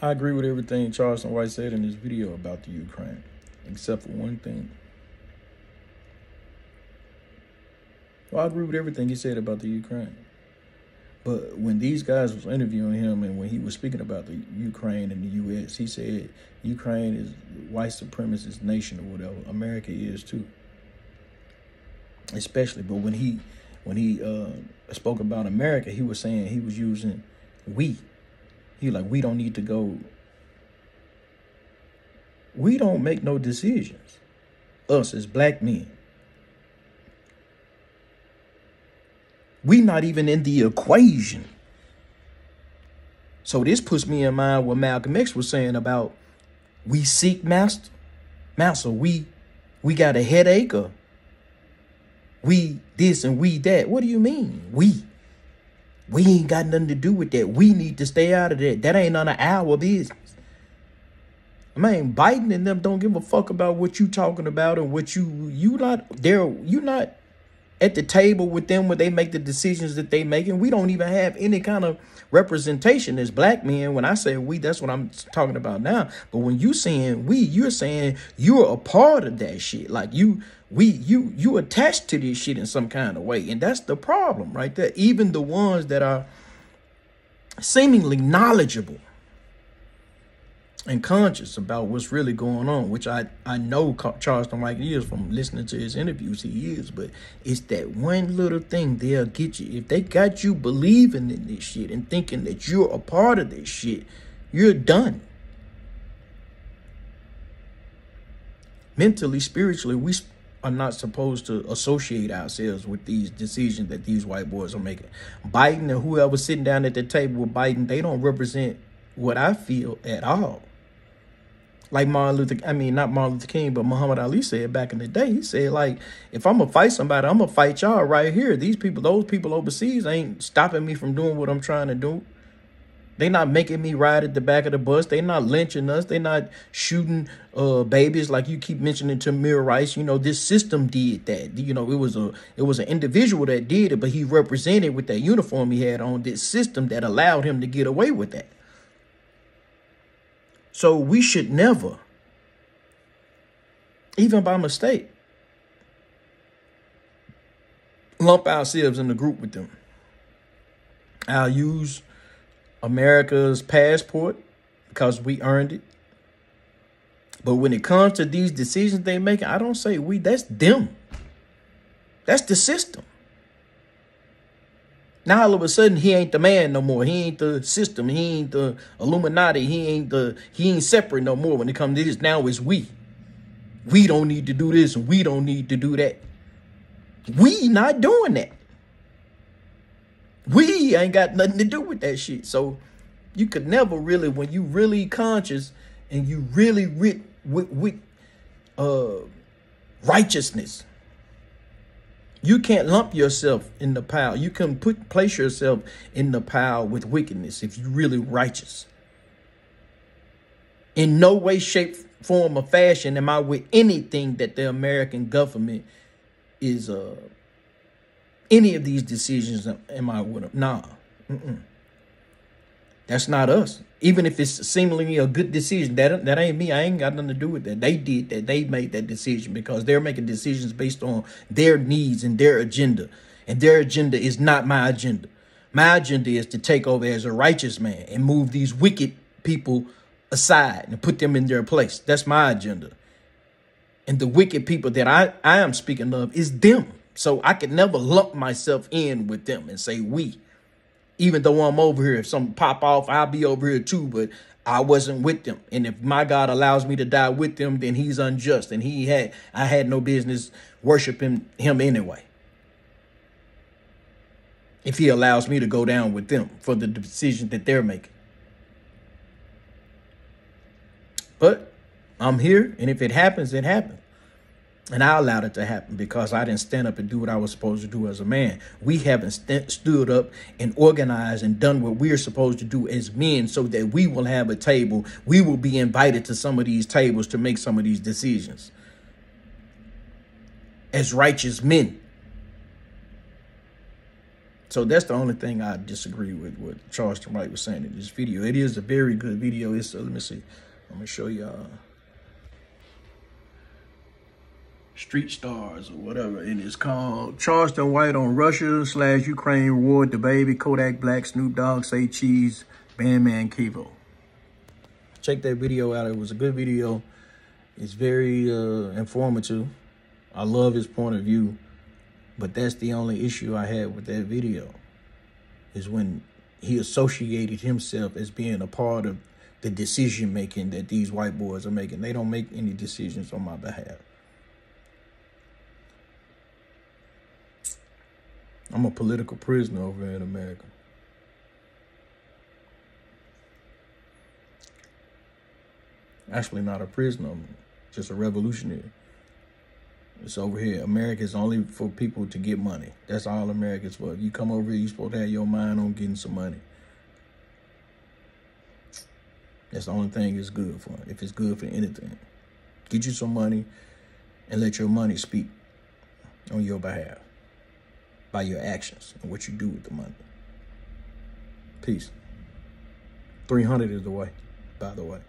I agree with everything Charleston White said in this video about the Ukraine, except for one thing. Well, I agree with everything he said about the Ukraine. But when these guys was interviewing him and when he was speaking about the Ukraine and the U.S., he said Ukraine is white supremacist nation or whatever. America is too, especially. But when he when he uh, spoke about America, he was saying he was using we. He like we don't need to go. We don't make no decisions. Us as black men. We not even in the equation. So this puts me in mind what Malcolm X was saying about we seek master. Master, we we got a headache or we this and we that. What do you mean? We. We ain't got nothing to do with that. We need to stay out of that. That ain't none of our business. Man, Biden and them don't give a fuck about what you talking about and what you you not there. You not at the table with them when they make the decisions that they make. And we don't even have any kind of representation as black men. When I say we, that's what I'm talking about now. But when you saying we, you're saying you're a part of that shit. Like you, we, you, you attached to this shit in some kind of way. And that's the problem right there. Even the ones that are seemingly knowledgeable and conscious about what's really going on, which I, I know Charleston White is from listening to his interviews, he is, but it's that one little thing they'll get you. If they got you believing in this shit and thinking that you're a part of this shit, you're done. Mentally, spiritually, we are not supposed to associate ourselves with these decisions that these white boys are making. Biden and whoever sitting down at the table with Biden, they don't represent what I feel at all like Martin Luther, I mean, not Martin Luther King, but Muhammad Ali said back in the day. He said, like, if I'm gonna fight somebody, I'm gonna fight y'all right here. These people, those people overseas ain't stopping me from doing what I'm trying to do. They not making me ride at the back of the bus. They not lynching us. They not shooting uh babies like you keep mentioning Tamir Rice. You know, this system did that. You know, it was a it was an individual that did it, but he represented with that uniform he had on this system that allowed him to get away with that. So we should never, even by mistake, lump ourselves in the group with them. I'll use America's passport because we earned it. But when it comes to these decisions they make, I don't say we, that's them. That's the system. Now all of a sudden he ain't the man no more. He ain't the system. He ain't the Illuminati. He ain't the he ain't separate no more when it comes to this. Now it's we. We don't need to do this and we don't need to do that. We not doing that. We ain't got nothing to do with that shit. So you could never really, when you really conscious and you really with with, uh righteousness you can't lump yourself in the pile. You can put place yourself in the pile with wickedness if you're really righteous. In no way, shape, form, or fashion am I with anything that the American government is uh any of these decisions am I with them. Nah. Mm -mm. That's not us. Even if it's seemingly a good decision, that that ain't me. I ain't got nothing to do with that. They did that. They made that decision because they're making decisions based on their needs and their agenda. And their agenda is not my agenda. My agenda is to take over as a righteous man and move these wicked people aside and put them in their place. That's my agenda. And the wicked people that I, I am speaking of is them. So I could never lump myself in with them and say we even though I'm over here, if something pop off, I'll be over here too, but I wasn't with them. And if my God allows me to die with them, then he's unjust. And he had, I had no business worshiping him anyway. If he allows me to go down with them for the decision that they're making. But I'm here, and if it happens, it happens. And I allowed it to happen because I didn't stand up and do what I was supposed to do as a man. We haven't st stood up and organized and done what we're supposed to do as men so that we will have a table. We will be invited to some of these tables to make some of these decisions as righteous men. So that's the only thing I disagree with what Charleston White was saying in this video. It is a very good video. It's uh, let me see. Let me show y'all Street Stars or whatever, and it's called Charleston White on Russia slash Ukraine reward DaBaby Kodak Black Snoop Dogg say cheese Bandman Kevo. Check that video out. It was a good video. It's very uh, informative. I love his point of view. But that's the only issue I had with that video is when he associated himself as being a part of the decision making that these white boys are making. They don't make any decisions on my behalf. I'm a political prisoner over in America. Actually, not a prisoner, I'm just a revolutionary. It's over here. America is only for people to get money. That's all America's for. You come over here, you're supposed to have your mind on getting some money. That's the only thing it's good for. If it's good for anything. Get you some money and let your money speak on your behalf by your actions and what you do with the money. Peace. 300 is the way, by the way.